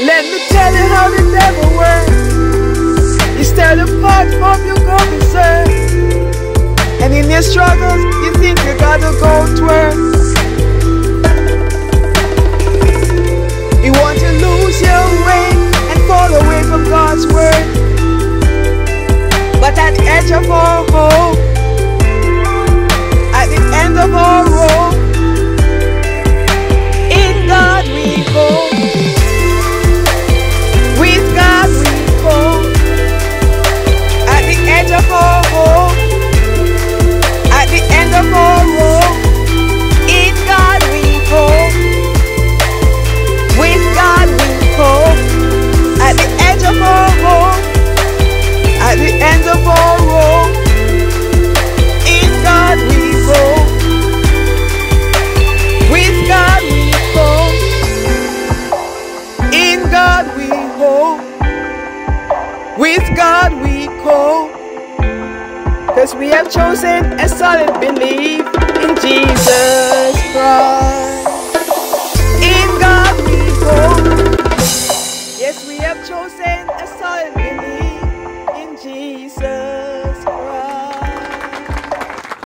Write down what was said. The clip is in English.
Let me tell you how the devil works. He's telling apart from your goal concern. And in your struggles, you think you gotta go twerk. You want to lose your way and fall away from God's word. But at edge of our home. God we call. Cause we have chosen a solid belief in Jesus Christ. In God we call. Yes, we have chosen a solid belief.